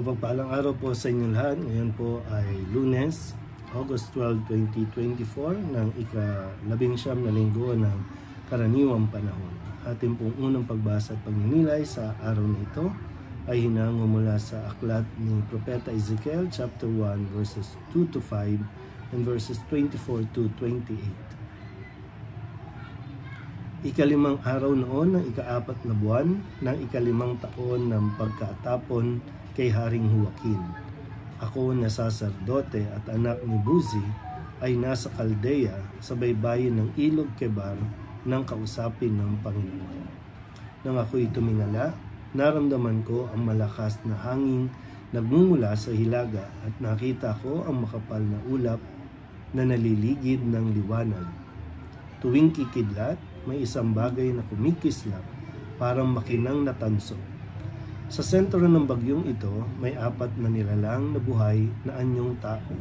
Mapagpalang araw po sa inyo lahat. Ngayon po ay lunes, August 12, 2024 ng ika-labing siyam na linggo ng karaniwang panahon. Ating pong unang pagbasa at pagninilay sa araw na ito ay hinango mula sa aklat ni Propeta Ezekiel chapter 1 verses 2 to 5 and verses 24 to 28. Ikalimang araw noon ng ikaapat na buwan ng ikalimang taon ng pagkatapon kay Haring Joaquin. Ako na saserdote at anak ni Buzi ay nasa Kaldea sa baybayin ng Ilog Kebar ng kausapin ng Panginoon. Nang ako'y tumingala, naramdaman ko ang malakas na hangin nagmumula sa hilaga at nakita ko ang makapal na ulap na naliligid ng liwanag. Tuwing kikidlat, may isang bagay na kumikislap, parang makinang natanso. Sa sentro ng bagyong ito, may apat na nilalang na buhay na anyong tao.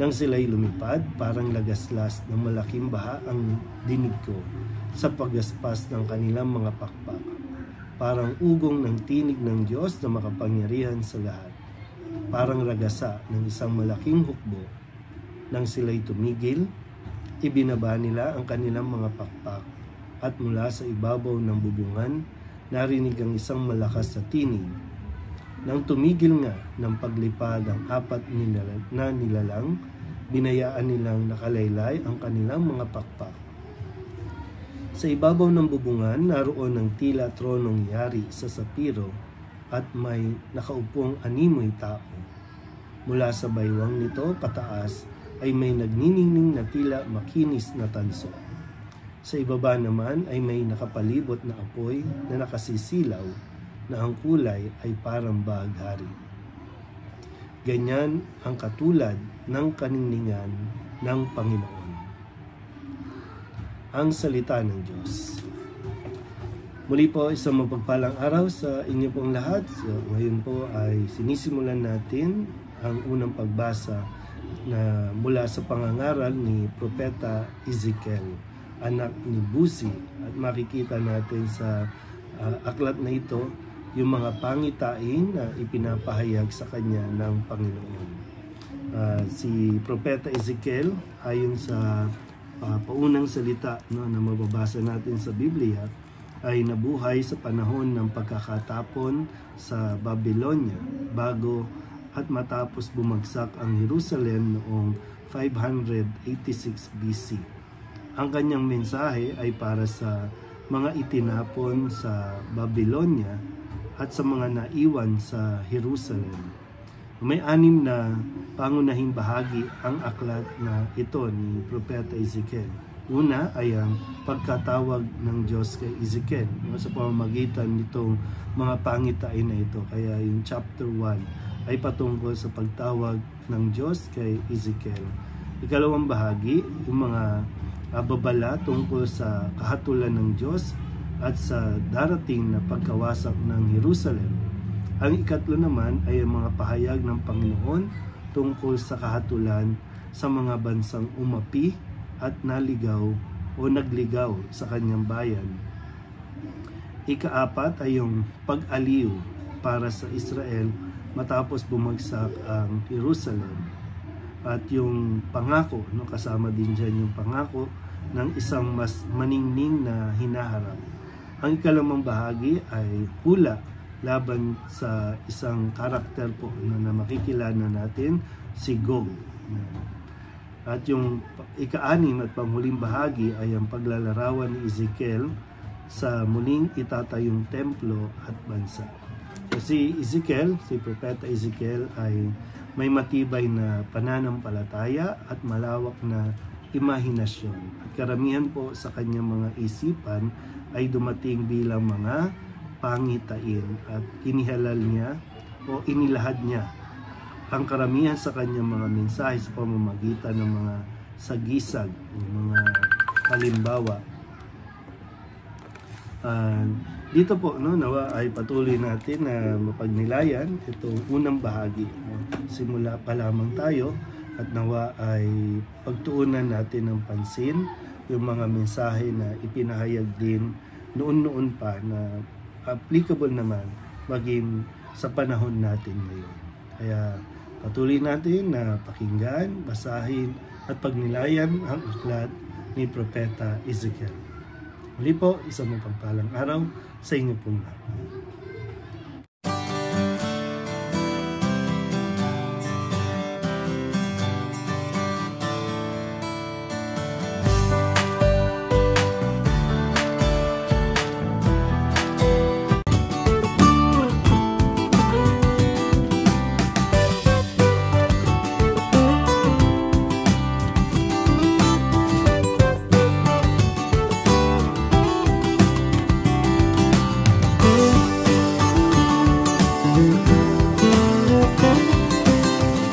Nang sila'y lumipad, parang lagaslas ng malaking baha ang dinig ko sa pagaspas ng kanilang mga pakpak. Parang ugong ng tinig ng Diyos na makapangyarihan sa lahat. Parang ragasa ng isang malaking hukbo. Nang sila'y tumigil, ibinaba nila ang kanilang mga pakpak at mula sa ibabaw ng bubungan, narinig ang isang malakas na tinig. Nang tumigil nga ng paglipad ang apat na nilalang, binayaan nilang nakalaylay ang kanilang mga pakpak. Sa ibabaw ng bubungan, naroon ang tila tronong yari sa sapiro at may nakaupong animoy tao. Mula sa baywang nito pataas ay may nagniningning na tila makinis na tanso. Sa ibaba naman ay may nakapalibot na apoy na nakasisilaw na ang kulay ay parang bahaghari. Ganyan ang katulad ng kaningningan ng Panginoon. Ang salita ng Diyos. Muli po isang mapagpalang araw sa inyo pong lahat. So, ngayon po ay sinisimulan natin ang unang pagbasa na mula sa pangangaral ni Propeta Ezekiel, anak ni Buzi. At makikita natin sa uh, aklat na ito yung mga pangitain na ipinapahayag sa kanya ng Panginoon. Uh, si Propeta Ezekiel, ayon sa uh, paunang salita no, na mababasa natin sa Biblia, ay nabuhay sa panahon ng pagkakatapon sa Babylonia bago at matapos bumagsak ang Jerusalem noong 586 BC. Ang kanyang mensahe ay para sa mga itinapon sa Babylonia at sa mga naiwan sa Jerusalem. May anim na pangunahing bahagi ang aklat na ito ni Propeta Ezekiel. Una ay ang pagkatawag ng Diyos kay Ezekiel no, sa pamamagitan nitong mga pangitain na ito. Kaya yung chapter 1 ay patungkol sa pagtawag ng Diyos kay Ezekiel. Ikalawang bahagi, yung mga uh, babala tungkol sa kahatulan ng Diyos at sa darating na pagkawasak ng Jerusalem. Ang ikatlo naman ay ang mga pahayag ng Panginoon tungkol sa kahatulan sa mga bansang umapi at naligaw o nagligaw sa kanyang bayan. Ikaapat ay yung pag-aliw para sa Israel matapos bumagsak ang Jerusalem. At yung pangako, no, kasama din dyan yung pangako ng isang mas maningning na hinaharap. Ang ikalamang bahagi ay hula laban sa isang karakter po no, na makikilala natin, si Gog. At yung ikaanim at panghuling bahagi ay ang paglalarawan ni Ezekiel sa muling itatayong templo at bansa. Kasi Ezekiel, si Propeta Ezekiel ay may matibay na pananampalataya at malawak na imahinasyon. At karamihan po sa kanyang mga isipan ay dumating bilang mga pangitain at inihalal niya o inilahad niya ang karamihan sa kanyang mga mensahe sa pamamagitan ng mga sagisag, mga halimbawa. Uh, dito po, no, nawa ay patuloy natin na mapagnilayan itong unang bahagi. No? Simula pa lamang tayo at nawa ay pagtuunan natin ng pansin yung mga mensahe na ipinahayag din noon-noon pa na applicable naman maging sa panahon natin ngayon. Kaya patuloy natin na pakinggan, basahin at pagnilayan ang aklat ni Propeta Ezekiel. Muli po, isang mapagpalang araw sa inyo pong lahat.